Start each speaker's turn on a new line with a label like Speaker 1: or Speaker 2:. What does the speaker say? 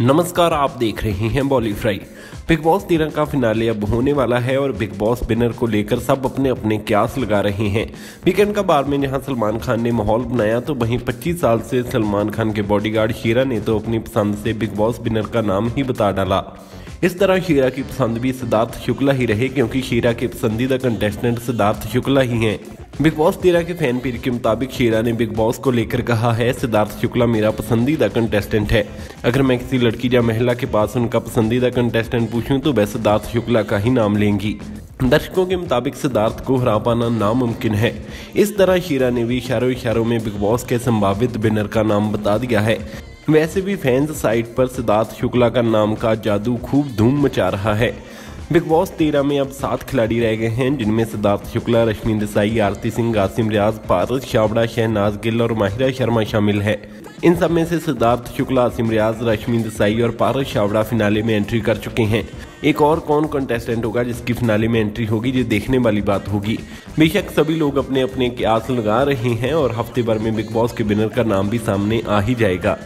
Speaker 1: नमस्कार, आप देख रहे हैं बॉली फ्राई। बिग बॉस तेरह का फिनाले अब होने वाला है और बिग बॉस बिनर को लेकर सब अपने अपने क्यास लगा रहे हैं। वीकेंड का बार में जहाँ सलमान खान ने माहौल बनाया तो वहीं 25 साल से सलमान खान के बॉडीगार्ड हीरा ने तो अपनी पसंद से बिग बॉस बिनर का नाम ही बता डाला। इस तरह शीरा की पसंद भी सिद्धार्थ शुक्ला ही रहे, क्योंकि शीरा के पसंदीदा कंटेस्टेंट सिद्धार्थ शुक्ला ही हैं। बिग बॉस तेरह के फ़ैन पीर के मुताबिक शीरा ने बिग बॉस को लेकर कहा है, सिद्धार्थ शुक्ला मेरा पसंदीदा कंटेस्टेंट है। अगर मैं किसी लड़की या महिला के पास उनका पसंदीदा कंटेस्टेंट पूछूँ तो वह सिद्धार्थ शुक्ला का ही नाम लेंगी। दर्शकों के मुताबिक सिद्धार्थ को हरा पाना नामुमकिन है। इस तरह शीरा ने भी इशारों इशारों में बिग बॉस के संभावित विनर का नाम बता दिया है। वैसे भी फैंस साइट पर सिद्धार्थ शुक्ला का नाम का जादू खूब धूम मचा रहा है। बिग बॉस तेरह में अब सात खिलाड़ी रह गए हैं, जिनमें सिद्धार्थ शुक्ला, रश्मि देसाई, आरती सिंह आसिम रियाज, पारस छावड़ा शहनाज गिल और माहिरा शर्मा शामिल है। इन सब में से सिद्धार्थ शुक्ला, आसिम रियाज, रश्मि देसाई और पारस छावड़ा फिनाले में एंट्री कर चुके हैं। एक और कौन कंटेस्टेंट होगा जिसकी फिनाले में एंट्री होगी, ये देखने वाली बात होगी। बेशक सभी लोग अपने अपने क्यास लगा रहे हैं और हफ़्ते भर में बिग बॉस के विनर का नाम भी सामने आ ही जाएगा।